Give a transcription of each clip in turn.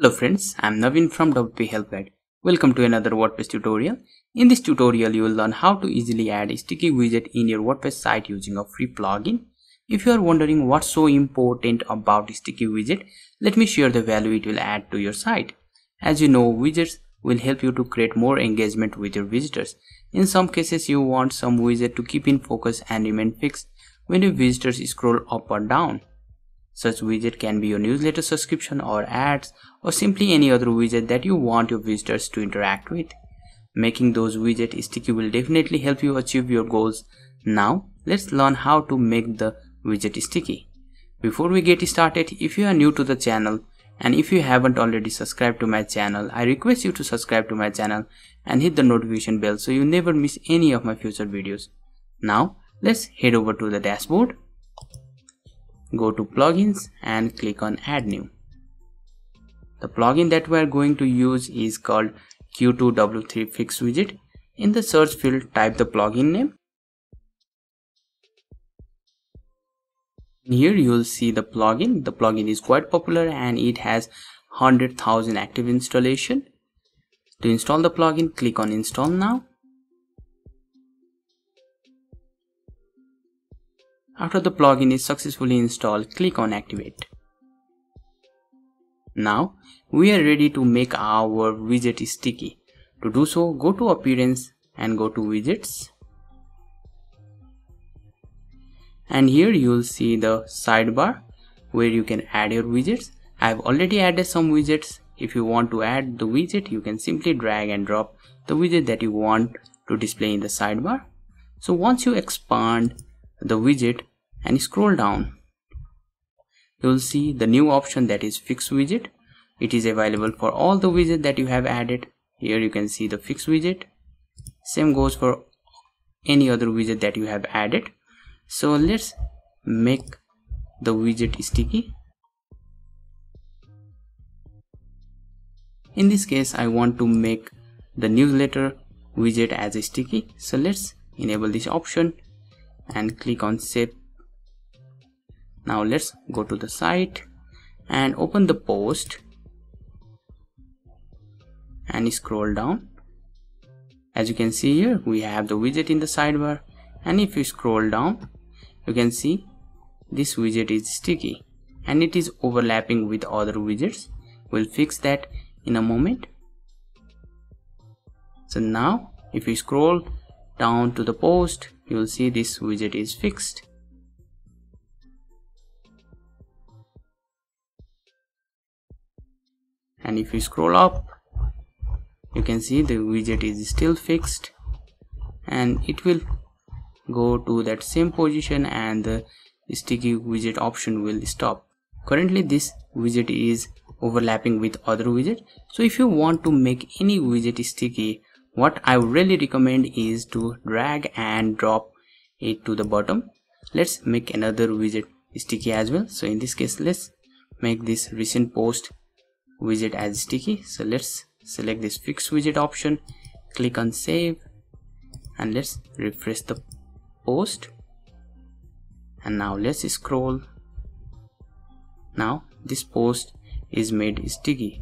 Hello friends, I'm Navin from WP Help Guide. Welcome to another WordPress tutorial. In this tutorial, you will learn how to easily add a sticky widget in your WordPress site using a free plugin. If you are wondering what's so important about sticky widget, let me share the value it will add to your site. As you know, widgets will help you to create more engagement with your visitors. In some cases, you want some widget to keep in focus and remain fixed when your visitors scroll up or down. Such widget can be your newsletter subscription or ads or simply any other widget that you want your visitors to interact with. Making those widgets sticky will definitely help you achieve your goals. Now, let's learn how to make the widget sticky. Before we get started, if you are new to the channel and if you haven't already subscribed to my channel, I request you to subscribe to my channel and hit the notification bell so you never miss any of my future videos. Now, let's head over to the dashboard go to plugins and click on add new. The plugin that we are going to use is called q2w3 fix widget. In the search field type the plugin name. Here you will see the plugin. The plugin is quite popular and it has 100,000 active installation. To install the plugin click on install now After the plugin is successfully installed, click on activate. Now we are ready to make our widget sticky. To do so, go to appearance and go to widgets. And here you will see the sidebar where you can add your widgets. I have already added some widgets. If you want to add the widget, you can simply drag and drop the widget that you want to display in the sidebar. So once you expand the widget and scroll down. You will see the new option that is fix widget. It is available for all the widget that you have added. Here you can see the fix widget. Same goes for any other widget that you have added. So let's make the widget sticky. In this case i want to make the newsletter widget as a sticky. So let's enable this option and click on save. Now let's go to the site and open the post and scroll down. As you can see here we have the widget in the sidebar. And if you scroll down you can see this widget is sticky and it is overlapping with other widgets. We'll fix that in a moment. So now if you scroll down to the post you will see this widget is fixed. And if you scroll up you can see the widget is still fixed. And it will go to that same position and the sticky widget option will stop. Currently this widget is overlapping with other widget. So if you want to make any widget sticky what I really recommend is to drag and drop it to the bottom. Let's make another widget sticky as well. So in this case let's make this recent post widget as sticky. So let's select this fix widget option click on save and let's refresh the post. And now let's scroll. Now this post is made sticky.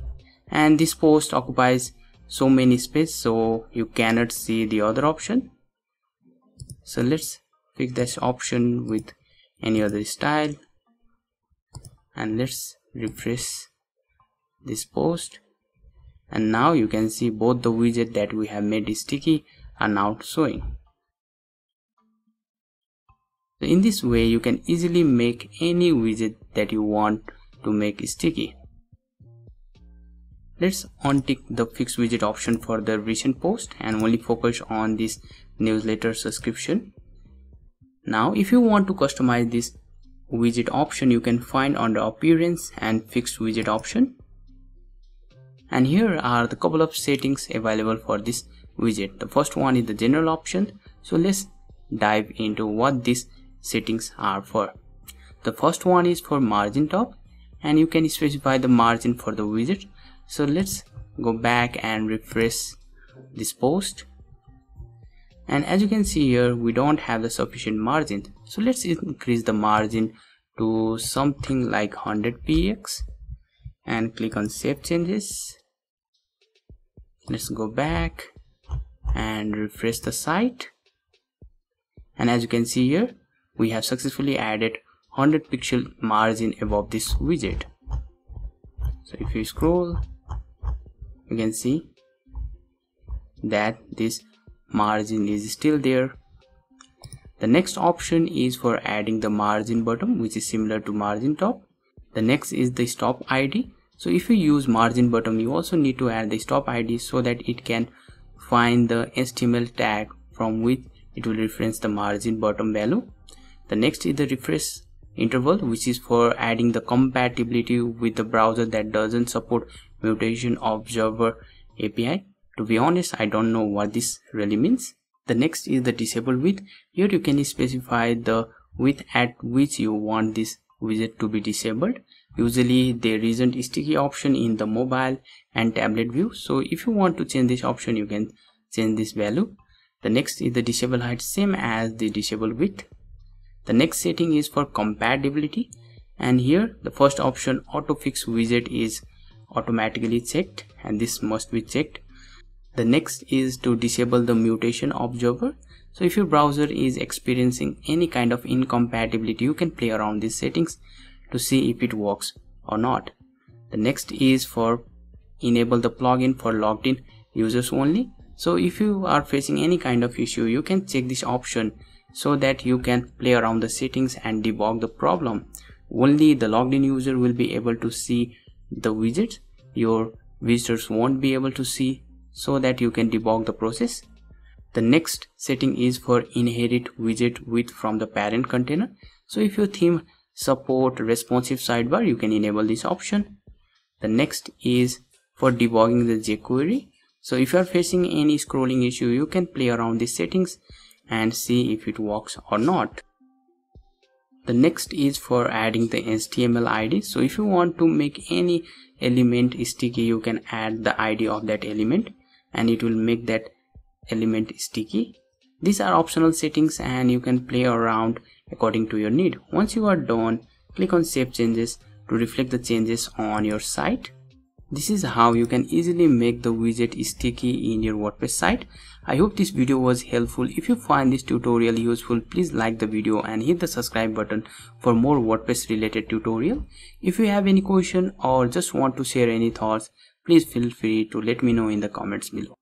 And this post occupies so many space so you cannot see the other option. So let's fix this option with any other style. And let's refresh this post. And now you can see both the widget that we have made sticky are now showing. So in this way you can easily make any widget that you want to make sticky let's untick the fixed widget option for the recent post and only focus on this newsletter subscription. Now if you want to customize this widget option you can find under appearance and fixed widget option. And here are the couple of settings available for this widget. The first one is the general option. So let's dive into what these settings are for. The first one is for margin top and you can specify the margin for the widget so let's go back and refresh this post. And as you can see here we don't have the sufficient margin. So let's increase the margin to something like 100 px and click on save changes. Let's go back and refresh the site. And as you can see here we have successfully added 100 pixel margin above this widget. So if you scroll you can see that this margin is still there. The next option is for adding the margin bottom which is similar to margin top. The next is the stop id so if you use margin bottom you also need to add the stop id so that it can find the html tag from which it will reference the margin bottom value. The next is the refresh interval which is for adding the compatibility with the browser that doesn't support mutation observer api to be honest i don't know what this really means. The next is the disable width. Here you can specify the width at which you want this widget to be disabled. Usually there isn't sticky option in the mobile and tablet view. So if you want to change this option you can change this value. The next is the disable height same as the disable width. The next setting is for compatibility. And here the first option auto fix widget is automatically checked and this must be checked the next is to disable the mutation observer. So if your browser is experiencing any kind of incompatibility you can play around these settings to see if it works or not. The next is for enable the plugin for logged in users only. So if you are facing any kind of issue you can check this option so that you can play around the settings and debug the problem. Only the logged in user will be able to see the widgets your visitors won't be able to see so that you can debug the process. The next setting is for inherit widget width from the parent container. So if your theme support responsive sidebar you can enable this option. The next is for debugging the jQuery. So if you are facing any scrolling issue you can play around these settings and see if it works or not the next is for adding the html id so if you want to make any element sticky you can add the id of that element and it will make that element sticky. These are optional settings and you can play around according to your need. Once you are done click on save changes to reflect the changes on your site this is how you can easily make the widget sticky in your WordPress site. I hope this video was helpful. If you find this tutorial useful, please like the video and hit the subscribe button for more WordPress related tutorial. If you have any question or just want to share any thoughts, please feel free to let me know in the comments below.